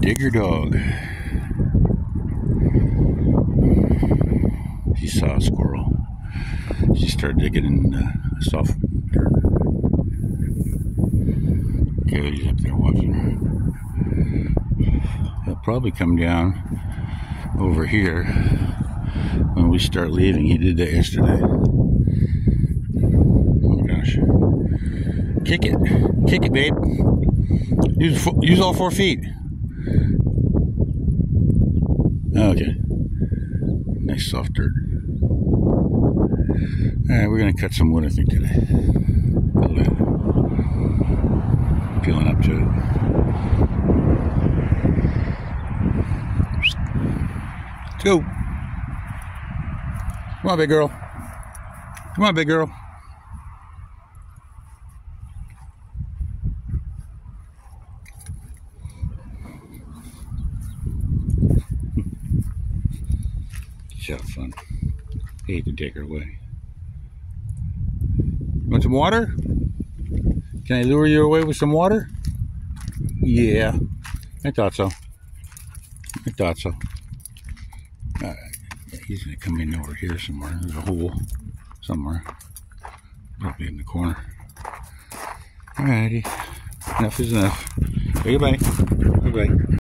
Digger dog. She saw a squirrel. She started digging in the soft dirt. Cody's up there watching her. He'll probably come down over here when we start leaving. He did that yesterday. Oh gosh. Kick it. Kick it, babe. Use, use all four feet. Oh, okay. Nice soft dirt. Alright, we're going to cut some wood, I think, today. Feeling up to it. Come on, big girl. Come on, big girl. Have fun. Hate to take her away. Want some water? Can I lure you away with some water? Yeah, I thought so. I thought so. Uh, he's gonna come in over here somewhere. There's a hole somewhere. Probably in the corner. Alrighty. Enough is enough. Say goodbye. Goodbye.